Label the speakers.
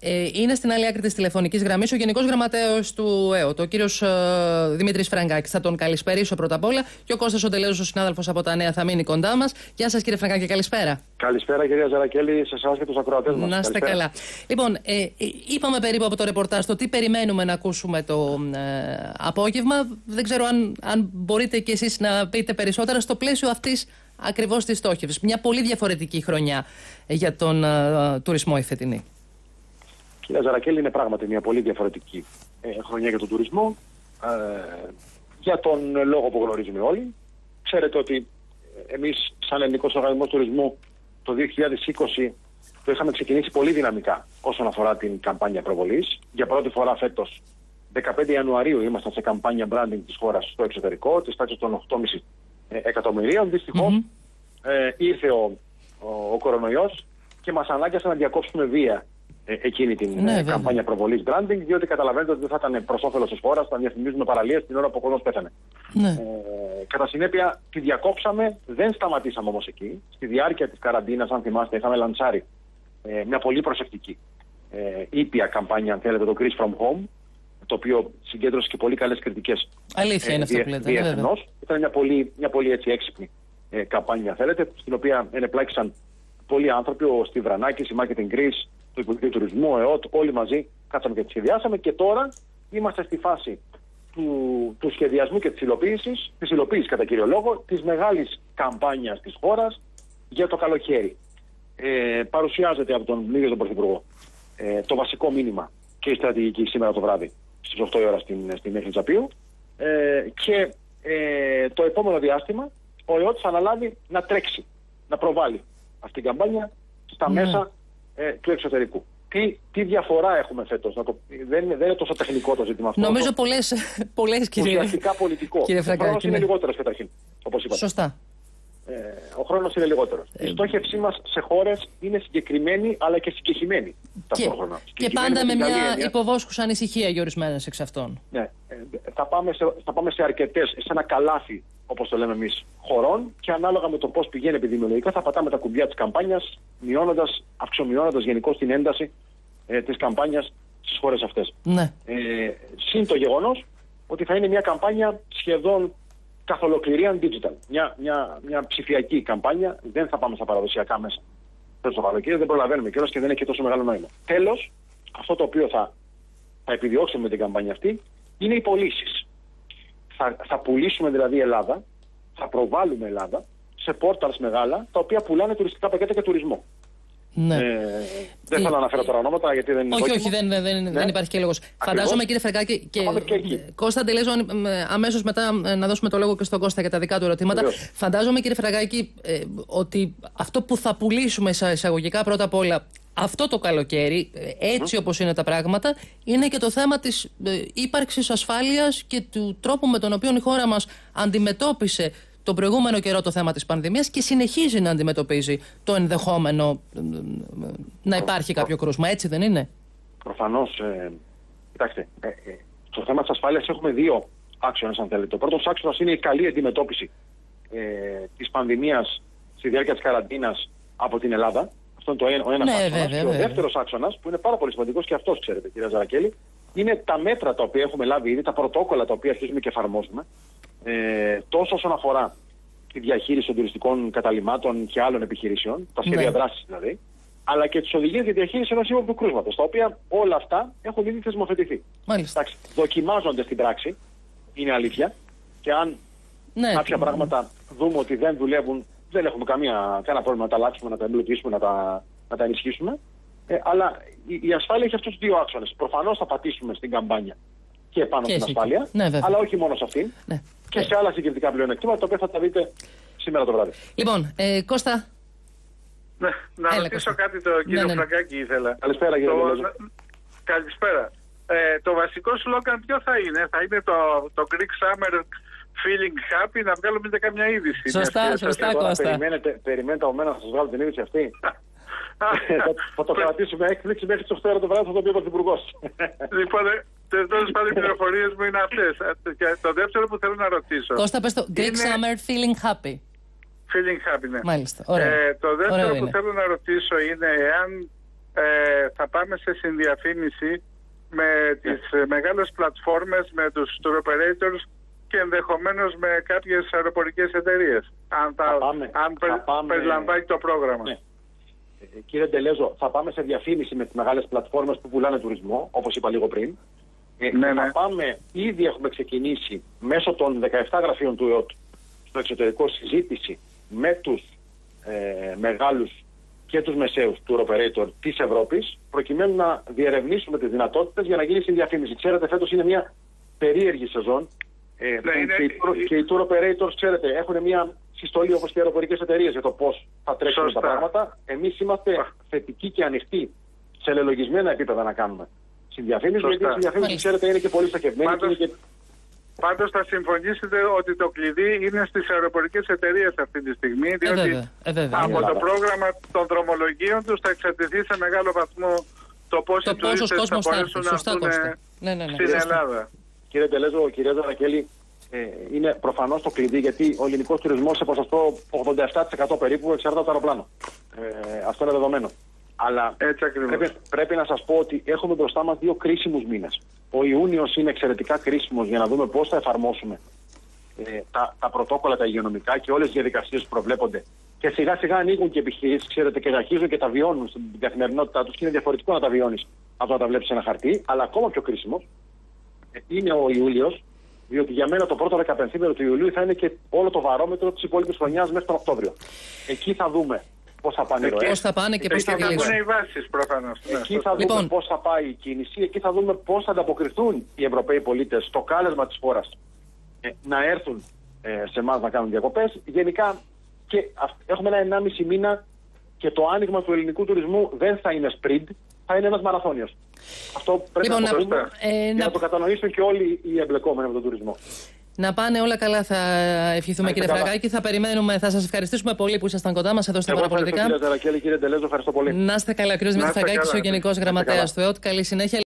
Speaker 1: Ε, είναι στην άλλη άκρη της τηλεφωνικής γραμμής ο Γενικός Γραμματέο του ΕΟ, ο κύριος ε, Δημήτρης Φραγκάκης. Θα τον καλησπερίσω πρώτα απ' όλα. Και ο Κώστας Οντελέζο, ο συνάδελφος από τα Νέα, θα μείνει κοντά μας. Γεια σας, κύριε Φραγκάκη, καλησπέρα.
Speaker 2: Καλησπέρα, κυρία Ζαρακέλη, σε εσάς και τους ακροατές μας.
Speaker 1: Να είστε καλά. Λοιπόν, ε, είπαμε περίπου από το ρεπορτάζ το τι περιμένουμε να ακούσουμε το ε, απόγευμα. Δεν ξέρω αν, αν μπορείτε κι εσείς να πείτε περισσότερα στο πλαίσιο αυτής ακριβώς της στόχευσης. Μια πολύ διαφορετική χρονιά για τον ε, τουρισμό η φετινή.
Speaker 2: Κυρία Ζαρακέλη, είναι πράγματι μια πολύ διαφορετική ε, χρονιά για τον τουρισμό. Ε, για τον λόγο που γνωρίζουμε όλοι. Ξέρετε ότι εμείς, σαν Ελληνικός Οργανισμός Τουρισμού, το 2020 το είχαμε ξεκινήσει πολύ δυναμικά όσον αφορά την καμπάνια προβολής. Για πρώτη φορά φέτος, 15 Ιανουαρίου, ήμασταν σε καμπάνια branding της χώρας στο εξωτερικό, της τάξης των 8,5 εκατομμυρίων. ε, ήρθε ο, ο, ο κορονοϊός και μας ανάγκασε να διακόψουμε βία ε, εκείνη την ναι, ε, καμπάνια προβολής branding, διότι καταλαβαίνετε ότι δεν θα ήταν προς όφελος της χώρας να διαφημίζουμε παραλίες την ώρα που ο κόσμος πέθανε. Ναι. Ε, κατά συνέπεια, τη διακόψαμε, δεν σταματήσαμε όμως εκεί. Στη διάρκεια της καραντίνας, αν θυμάστε, είχαμε λαντσάρει ε, μια πολύ προσεκτική ε, ήπια καμπάνια, αν θέλετε, το Chris from Home, το οποίο συγκέντρωσε και πολύ καλές κριτικές.
Speaker 1: Αλήθεια είναι αυτό που λέτε.
Speaker 2: Διεθνώς. Ήταν μια πολύ, μια πολύ έτσι, έξυπνη ε, καμπάνια, θέλετε, στην οποία ενεπλάκησαν πολλοί άνθρωποι, ο Στιβρανάκης, η Marketing Greece, το Υπουργείο Τουρισμού, ΕΟΤ, όλοι μαζί κάτσαμε και τη σχεδιάσαμε και τώρα είμαστε στη φάση του, του σχεδιασμού και της υλοποίησης, της υλοποίησης κατά κύριο λόγο, της μεγάλης καμπάνιας της χώρας για το καλοκαίρι. Ε, παρουσιάζεται από τον ίδιο τον Πρωθυπουργό ε, το βασικό μήνυμα και η στρατηγική σήμερα το βράδυ στις 8 η ώρα στην, στην Μέχνη Τζαπίου. Ε, και ε, το επόμενο διάστημα ο ΕΟΤ θα αναλάβει να τρέξει, να προβάλλει αυτή την καμπάνια στα ναι. μέσα ε, του εξωτερικού. Τι, τι διαφορά έχουμε φέτος, δεν, δεν είναι τόσο τεχνικό το ζήτημα αυτό.
Speaker 1: Νομίζω πολλές, πολλές,
Speaker 2: κύριε. Ουσιαστικά πολιτικό.
Speaker 1: Κύριε
Speaker 2: ο χρόνος είναι λιγότερος καταρχήν, όπως είπατε.
Speaker 1: Σωστά.
Speaker 2: Ε, ο χρόνος είναι λιγότερος. Ε, η στόχευσή μας σε χώρες είναι συγκεκριμένη αλλά και συγκεκριμένη ταυτόχρονα.
Speaker 1: Και, και πάντα με μια υποβόσκουσα ανησυχία για ορισμένε εξ αυτών.
Speaker 2: Ναι. Ε, θα, πάμε σε, θα πάμε σε αρκετές, σε ένα καλάθι όπως το λέμε εμείς, χωρών και ανάλογα με το πώς πηγαίνει επιδημιολογικά θα πατάμε τα κουμπιά της καμπάνιας, μειώνοντας, αυξομειώνοντα γενικώς την ένταση ε, της καμπάνιας στις χώρες αυτές.
Speaker 1: Ναι.
Speaker 2: Ε, συν το γεγονός ότι θα είναι μια καμπάνια σχεδόν καθ' ολοκληρία digital. Μια, μια, μια ψηφιακή καμπάνια. Δεν θα πάμε στα παραδοσιακά μέσα. το καλοκαίρι δεν προλαβαίνουμε κιόλας και δεν έχει και τόσο μεγάλο νόημα. Τέλος, αυτό το οποίο θα, θα επιδιώξουμε με την καμπάνια αυτή είναι οι πωλήσεις θα, θα πουλήσουμε δηλαδή Ελλάδα, θα προβάλλουμε Ελλάδα σε πόρταλς μεγάλα, τα οποία πουλάνε τουριστικά πακέτα και τουρισμό.
Speaker 1: Ναι. Ε,
Speaker 2: δεν θέλω να αναφέρω τώρα ονόματα γιατί δεν είναι
Speaker 1: Όχι, όχι, δεν, δεν, δεν ναι. υπάρχει και λόγος. Φαντάζομαι κύριε Φερκάκη και, και Κώστα Αντελέζο, αμέσως μετά να δώσουμε το λόγο και στον Κώστα για τα δικά του ερωτήματα. Φαντάζομαι κύριε Φερκάκη ε, ότι αυτό που θα πουλήσουμε εισαγωγικά πρώτα απ' όλα αυτό το καλοκαίρι, έτσι όπως είναι τα πράγματα, είναι και το θέμα της ε, ύπαρξης ασφάλειας και του τρόπου με τον οποίο η χώρα μας αντιμετώπισε τον προηγούμενο καιρό το θέμα της πανδημίας και συνεχίζει να αντιμετωπίζει το ενδεχόμενο ε, να υπάρχει κάποιο κρούσμα. Έτσι δεν είναι;
Speaker 2: Προφανώς. Ε, κοιτάξτε, ε, ε, στο θέμα της ασφάλειας έχουμε δύο άξονες αν θέλετε. Ο πρώτος άξονας είναι η καλή αντιμετώπιση ε, της πανδημίας στη διάρκεια της καραντίνας από την Ελλάδα αυτό είναι το ένα, ο ένας
Speaker 1: ναι,
Speaker 2: άξονας.
Speaker 1: Και
Speaker 2: ο δεύτερος άξονας, που είναι πάρα πολύ σημαντικός και αυτός, ξέρετε, κυρία Ζαρακέλη, είναι τα μέτρα τα οποία έχουμε λάβει ήδη, τα πρωτόκολλα τα οποία αρχίζουμε και εφαρμόζουμε, ε, τόσο όσον αφορά τη διαχείριση των τουριστικών καταλήμματων και άλλων επιχειρήσεων, τα σχέδια ναι. δράσης δηλαδή, αλλά και τις οδηγίες για διαχείριση ενός ύποπτου κρούσματος, τα οποία όλα αυτά έχουν ήδη θεσμοθετηθεί.
Speaker 1: Μάλιστα.
Speaker 2: Εντάξει, δοκιμάζονται στην πράξη, είναι αλήθεια, και αν ναι, κάποια πράγματα δούμε ότι δεν δουλεύουν δεν έχουμε καμία, κανένα πρόβλημα να τα αλλάξουμε, να τα εμπλουτίσουμε, να τα, να τα ενισχύσουμε. Ε, αλλά η, η ασφάλεια έχει αυτούς τους δύο άξονες. Προφανώς θα πατήσουμε στην καμπάνια και πάνω και στην ασφάλεια,
Speaker 1: ναι,
Speaker 2: αλλά όχι μόνο σε αυτήν. Ναι. Και σε άλλα συγκεκριτικά πλεονεκτήματα, τα οποία θα τα δείτε σήμερα το βράδυ.
Speaker 1: Λοιπόν, ε, Κώστα.
Speaker 3: Ναι, να Έλα, ρωτήσω κάτι το κύριο ναι, ναι. Φραγκάκη ήθελα.
Speaker 2: Καλησπέρα κύριε το...
Speaker 3: Καλησπέρα. Ε, το βασικό σλόγκαν ποιο θα είναι, θα είναι το, το Greek Summer feeling happy να βγάλουμε και καμιά είδηση.
Speaker 1: Σωστά, σωστά, Κώστα.
Speaker 2: Περιμένετε, περιμένετε από μένα να σας βγάλω την είδηση αυτή. θα το κρατήσουμε έκπληξη μέχρι τις 8 το βράδυ, θα το πει ο Πρωθυπουργός.
Speaker 3: λοιπόν, τέλος πάντων οι πληροφορίες μου είναι αυτές. Και το δεύτερο που θέλω να ρωτήσω.
Speaker 1: Κώστα, πες το Greek Summer feeling happy.
Speaker 3: Feeling happy, ναι.
Speaker 1: Μάλιστα. Ωραία.
Speaker 3: Ε, το δεύτερο που θέλω να ρωτήσω είναι εάν ε, θα πάμε σε συνδιαφήμιση με τις ναι. μεγάλες πλατφόρμες, με τους tour operators και ενδεχομένως με κάποιες αεροπορικές εταιρείες. Αν, θα, πάμε, αν περιλαμβάνει το πρόγραμμα. Ναι.
Speaker 2: Ε, κύριε Ντελέζο, θα πάμε σε διαφήμιση με τις μεγάλες πλατφόρμες που πουλάνε τουρισμό, όπως είπα λίγο πριν. Ε, ναι, ναι. Θα πάμε, ήδη έχουμε ξεκινήσει μέσω των 17 γραφείων του ΕΟΤ στο εξωτερικό συζήτηση με τους ε, μεγάλους και τους μεσαίους του operator της Ευρώπης προκειμένου να διερευνήσουμε τις δυνατότητες για να γίνει συνδιαφήμιση. Ξέρετε, φέτος είναι μια περίεργη σεζόν ε, ναι, είναι... και, οι, και οι tour operators, ξέρετε, έχουν μια συστολή όπως και οι αεροπορικές εταιρείες για το πώς θα τρέξουν τα πράγματα. Εμείς είμαστε θετικοί και ανοιχτοί σε λελογισμένα επίπεδα να κάνουμε συνδιαφήμιση, γιατί η συνδιαφήμιση, ξέρετε, είναι και πολύ στοχευμένη. και...
Speaker 3: Πάντως θα συμφωνήσετε ότι το κλειδί είναι στις αεροπορικές εταιρείες αυτή τη στιγμή, ε, διότι ε, βέβαια, από το πρόγραμμα των δρομολογίων τους θα εξαρτηθεί σε μεγάλο βαθμό το πόσοι τουρίστες θα μπορέσουν να έρθουν ναι, ναι, ναι, στην Ελλάδα.
Speaker 2: Κύριε Τελέζο, κύριε Ζαρακέλη, ε, είναι προφανώς το κλειδί γιατί ο ελληνικός τουρισμός σε ποσοστό 87% περίπου εξαρτάται από το αεροπλάνο. Ε, αυτό είναι δεδομένο. Αλλά πρέπει, πρέπει να σας πω ότι έχουμε μπροστά μας δύο κρίσιμους μήνες. Ο Ιούνιος είναι εξαιρετικά κρίσιμος για να δούμε πώς θα εφαρμόσουμε ε, τα, τα πρωτόκολλα, τα υγειονομικά και όλες τις διαδικασίες που προβλέπονται. Και σιγά σιγά ανοίγουν και επιχειρήσεις, ξέρετε, και αρχίζουν και τα βιώνουν στην καθημερινότητά τους και είναι διαφορετικό να τα βιώνεις από να τα βλέπεις σε ένα χαρτί. Αλλά ακόμα πιο κρίσιμος ε, είναι ο Ιούλιος, διότι για μένα το πρώτο 15 του Ιουλίου θα είναι και όλο το βαρόμετρο της υπόλοιπης χρονιάς μέχρι τον Οκτώβριο. Εκεί θα δούμε πώς θα πάνε οι
Speaker 1: ροές. Πώ θα πάνε και πώς θα
Speaker 3: κινηθούν. οι βάσεις προφανώς.
Speaker 2: Ναι, εκεί θα δούμε λοιπόν. πώς θα πάει η κίνηση, εκεί θα δούμε πώς θα ανταποκριθούν οι Ευρωπαίοι πολίτες στο κάλεσμα της χώρας ε, να έρθουν ε, σε εμάς να κάνουν διακοπές. Γενικά και έχουμε ένα 1,5 μήνα και το άνοιγμα του ελληνικού τουρισμού δεν θα είναι sprint, θα είναι ένας μαραθώνιος. Αυτό πρέπει λοιπόν, να το δούμε ε, να... να το κατανοήσουν και όλοι οι εμπλεκόμενοι με τον τουρισμό.
Speaker 1: Να πάνε όλα καλά, θα ευχηθούμε κύριε Φραγκάκη. Θα περιμένουμε, θα σας ευχαριστήσουμε πολύ που ήσασταν κοντά μας εδώ στα Παραπολιτικά.
Speaker 2: Κύριε Τελέζο, ευχαριστώ πολύ.
Speaker 1: Να είστε καλά, κύριος Δημήτρη Φραγκάκη, ο Γενικός Γραμματέας του ΕΟΤ. Καλή συνέχεια.